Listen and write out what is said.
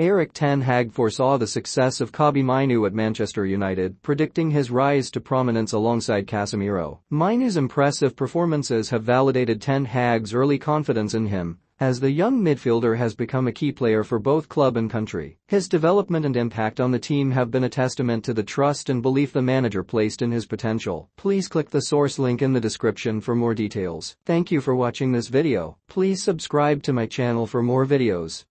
Erik Ten Hag foresaw the success of Kobbie Mainoo at Manchester United, predicting his rise to prominence alongside Casemiro. Mainoo's impressive performances have validated Ten Hag's early confidence in him, as the young midfielder has become a key player for both club and country. His development and impact on the team have been a testament to the trust and belief the manager placed in his potential. Please click the source link in the description for more details. Thank you for watching this video. Please subscribe to my channel for more videos.